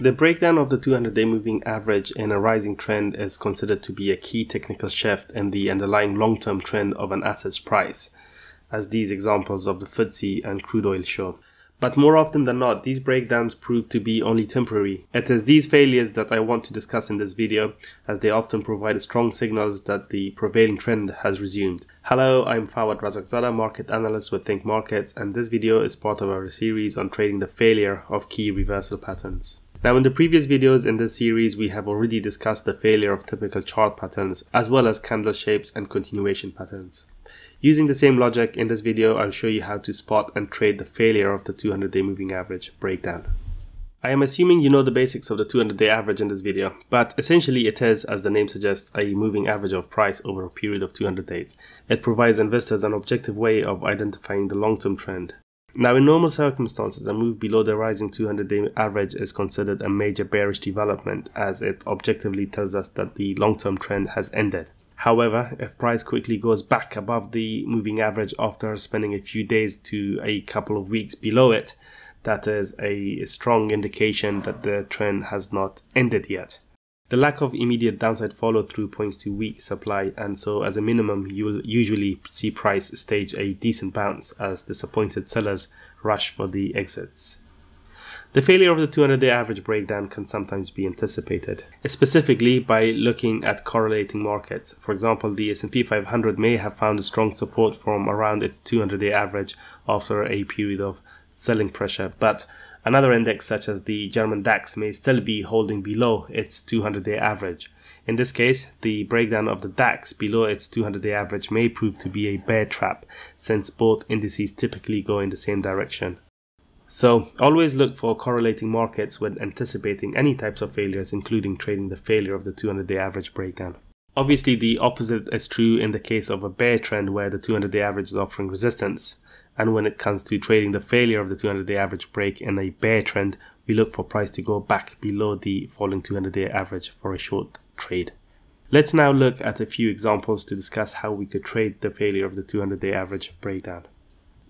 The breakdown of the 200 day moving average in a rising trend is considered to be a key technical shift in the underlying long term trend of an asset's price, as these examples of the FTSE and crude oil show. But more often than not, these breakdowns prove to be only temporary. It is these failures that I want to discuss in this video, as they often provide strong signals that the prevailing trend has resumed. Hello, I'm Fawad Razaqzada, market analyst with ThinkMarkets, and this video is part of our series on trading the failure of key reversal patterns. Now in the previous videos in this series we have already discussed the failure of typical chart patterns as well as candle shapes and continuation patterns. Using the same logic in this video I'll show you how to spot and trade the failure of the 200 day moving average breakdown. I am assuming you know the basics of the 200 day average in this video, but essentially it is, as the name suggests, a moving average of price over a period of 200 days. It provides investors an objective way of identifying the long-term trend. Now, in normal circumstances, a move below the rising 200 day average is considered a major bearish development as it objectively tells us that the long term trend has ended. However, if price quickly goes back above the moving average after spending a few days to a couple of weeks below it, that is a strong indication that the trend has not ended yet. The lack of immediate downside follow through points to weak supply, and so as a minimum, you will usually see price stage a decent bounce as disappointed sellers rush for the exits. The failure of the 200 day average breakdown can sometimes be anticipated, specifically by looking at correlating markets. For example, the S&P 500 may have found a strong support from around its 200 day average after a period of selling pressure, but Another index such as the German DAX may still be holding below its 200-day average. In this case, the breakdown of the DAX below its 200-day average may prove to be a bear trap since both indices typically go in the same direction. So, always look for correlating markets when anticipating any types of failures, including trading the failure of the 200 day average breakdown. Obviously, the opposite is true in the case of a bear trend where the 200 day average is offering resistance. And when it comes to trading the failure of the 200 day average break in a bear trend, we look for price to go back below the falling 200 day average for a short trade. Let's now look at a few examples to discuss how we could trade the failure of the 200 day average breakdown.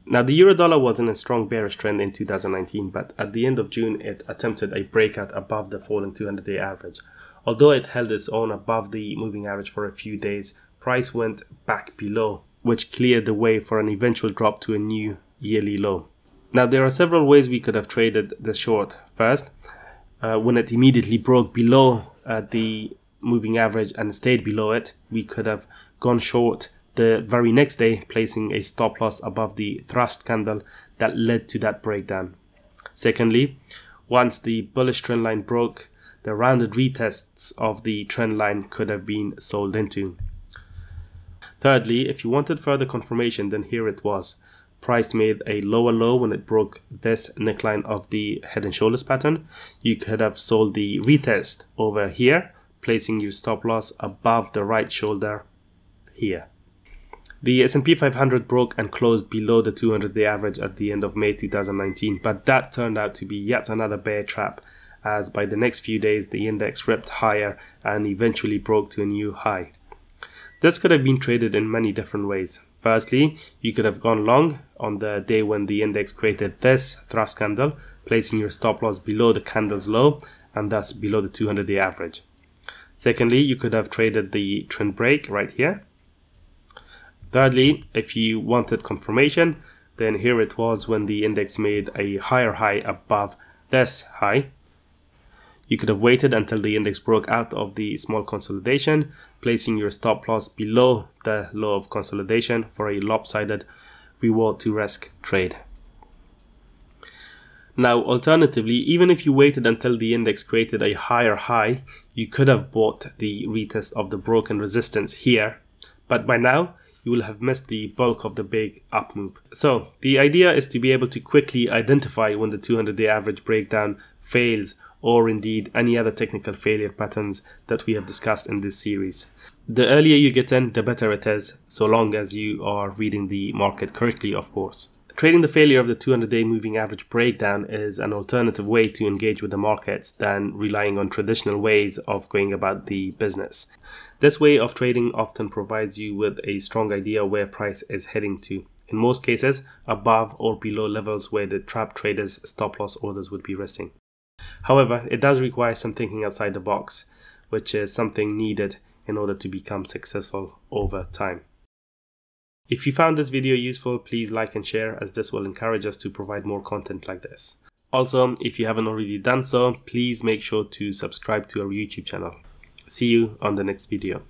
Now, the euro dollar was in a strong bearish trend in 2019, but at the end of June, it attempted a breakout above the falling 200 day average. Although it held its own above the moving average for a few days, price went back below which cleared the way for an eventual drop to a new yearly low. Now, there are several ways we could have traded the short. First, uh, when it immediately broke below uh, the moving average and stayed below it, we could have gone short the very next day, placing a stop loss above the thrust candle that led to that breakdown. Secondly, once the bullish trend line broke, the rounded retests of the trend line could have been sold into. Thirdly, if you wanted further confirmation, then here it was. Price made a lower low when it broke this neckline of the head and shoulders pattern. You could have sold the retest over here, placing your stop loss above the right shoulder here. The S&P 500 broke and closed below the 200-day average at the end of May 2019, but that turned out to be yet another bear trap as by the next few days the index ripped higher and eventually broke to a new high. This could have been traded in many different ways. Firstly, you could have gone long on the day when the index created this thrust candle, placing your stop loss below the candle's low and thus below the 200 day average. Secondly, you could have traded the trend break right here. Thirdly, if you wanted confirmation, then here it was when the index made a higher high above this high you could have waited until the index broke out of the small consolidation, placing your stop loss below the low of consolidation for a lopsided reward to risk trade. Now, alternatively, even if you waited until the index created a higher high, you could have bought the retest of the broken resistance here, but by now, you will have missed the bulk of the big up move. So, the idea is to be able to quickly identify when the 200 day average breakdown fails or indeed any other technical failure patterns that we have discussed in this series. The earlier you get in, the better it is, so long as you are reading the market correctly, of course. Trading the failure of the 200 day moving average breakdown is an alternative way to engage with the markets than relying on traditional ways of going about the business. This way of trading often provides you with a strong idea where price is heading to. In most cases, above or below levels where the trap traders' stop loss orders would be resting. However, it does require some thinking outside the box, which is something needed in order to become successful over time. If you found this video useful, please like and share as this will encourage us to provide more content like this. Also, if you haven't already done so, please make sure to subscribe to our YouTube channel. See you on the next video.